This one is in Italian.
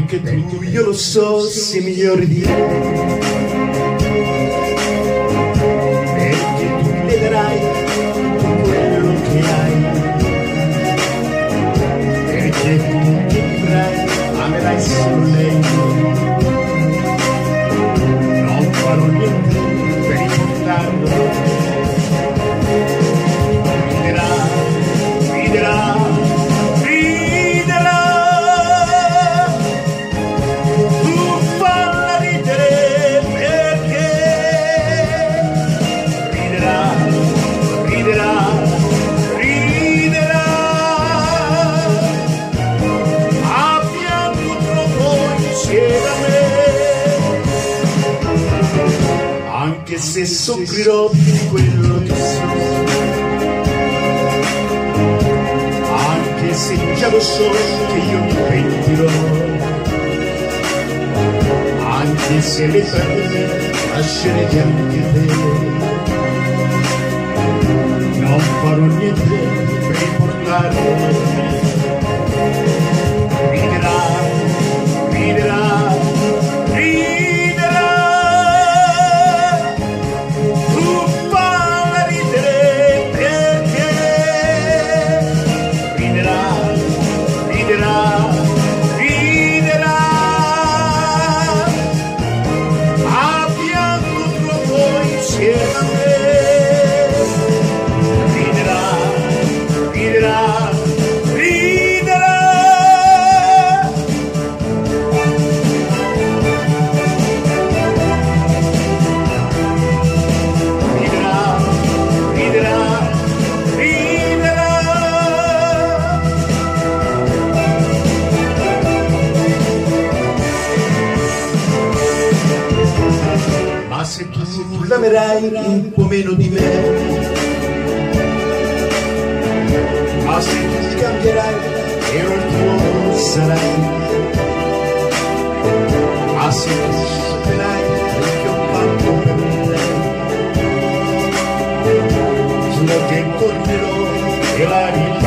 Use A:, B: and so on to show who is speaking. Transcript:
A: anche tu, io lo so, sei migliore di me. Se soffrirò di quello che sono. Anche se già lo so che io mi pentirò. Anche se le prende lascerete anche te. Non farò niente negra ma se tu l'amerai un po' meno di me, ma se tu cambierai e tuo sarai, ma se tu quel che ho fatto per lei, giuro che tornerò e la riderò,